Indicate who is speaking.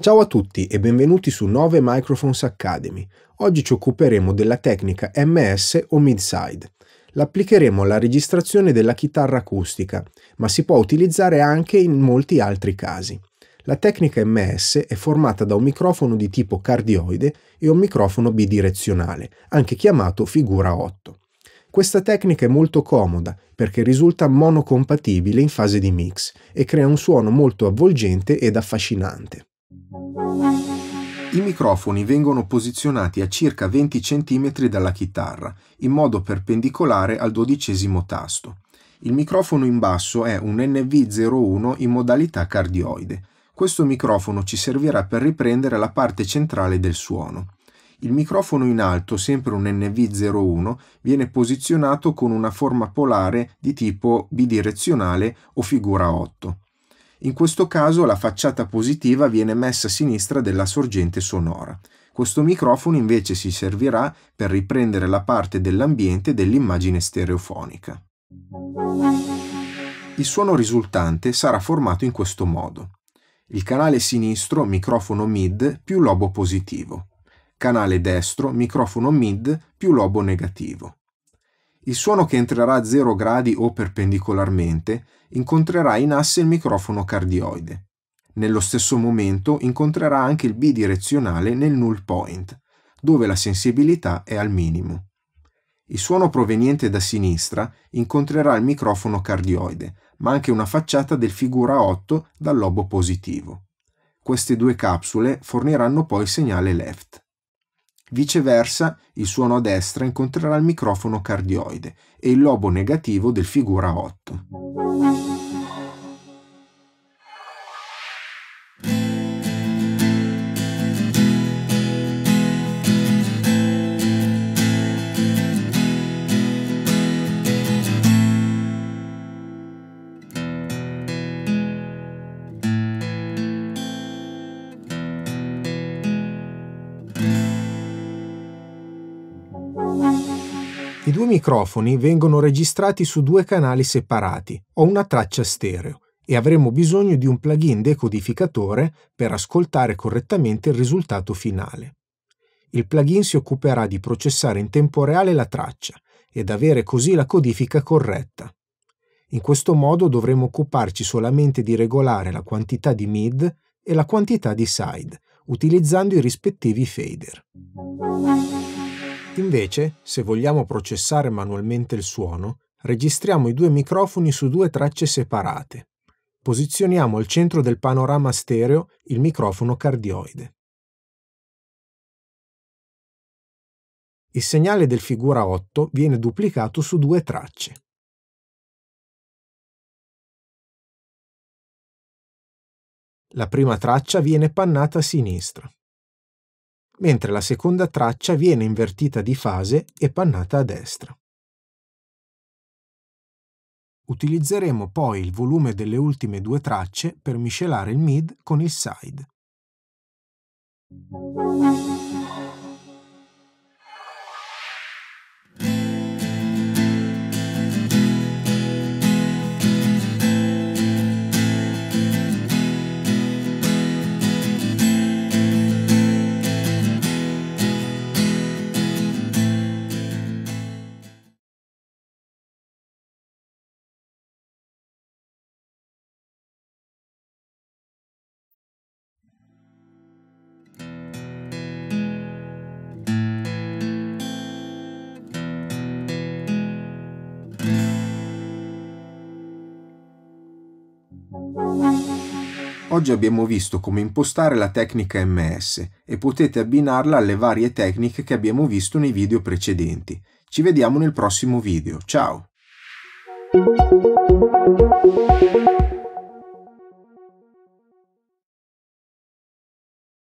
Speaker 1: Ciao a tutti e benvenuti su 9 Microphones Academy. Oggi ci occuperemo della tecnica MS o Midside. L'applicheremo alla registrazione della chitarra acustica, ma si può utilizzare anche in molti altri casi. La tecnica MS è formata da un microfono di tipo cardioide e un microfono bidirezionale, anche chiamato figura 8. Questa tecnica è molto comoda perché risulta monocompatibile in fase di mix e crea un suono molto avvolgente ed affascinante. I microfoni vengono posizionati a circa 20 cm dalla chitarra, in modo perpendicolare al dodicesimo tasto. Il microfono in basso è un NV01 in modalità cardioide. Questo microfono ci servirà per riprendere la parte centrale del suono. Il microfono in alto, sempre un NV01, viene posizionato con una forma polare di tipo bidirezionale o figura 8. In questo caso la facciata positiva viene messa a sinistra della sorgente sonora. Questo microfono invece si servirà per riprendere la parte dell'ambiente dell'immagine stereofonica. Il suono risultante sarà formato in questo modo. Il canale sinistro microfono mid più lobo positivo. Canale destro microfono mid più lobo negativo. Il suono che entrerà a 0 gradi o perpendicolarmente incontrerà in asse il microfono cardioide. Nello stesso momento incontrerà anche il bidirezionale nel null point, dove la sensibilità è al minimo. Il suono proveniente da sinistra incontrerà il microfono cardioide, ma anche una facciata del figura 8 dal lobo positivo. Queste due capsule forniranno poi il segnale left. Viceversa, il suono a destra incontrerà il microfono cardioide e il lobo negativo del figura 8. I due microfoni vengono registrati su due canali separati o una traccia stereo e avremo bisogno di un plugin decodificatore per ascoltare correttamente il risultato finale. Il plugin si occuperà di processare in tempo reale la traccia ed avere così la codifica corretta. In questo modo dovremo occuparci solamente di regolare la quantità di mid e la quantità di side, utilizzando i rispettivi fader. Invece, se vogliamo processare manualmente il suono, registriamo i due microfoni su due tracce separate. Posizioniamo al centro del panorama stereo il microfono cardioide. Il segnale del figura 8 viene duplicato su due tracce. La prima traccia viene pannata a sinistra mentre la seconda traccia viene invertita di fase e pannata a destra. Utilizzeremo poi il volume delle ultime due tracce per miscelare il mid con il side. Oggi abbiamo visto come impostare la tecnica MS e potete abbinarla alle varie tecniche che abbiamo visto nei video precedenti. Ci vediamo nel prossimo video. Ciao!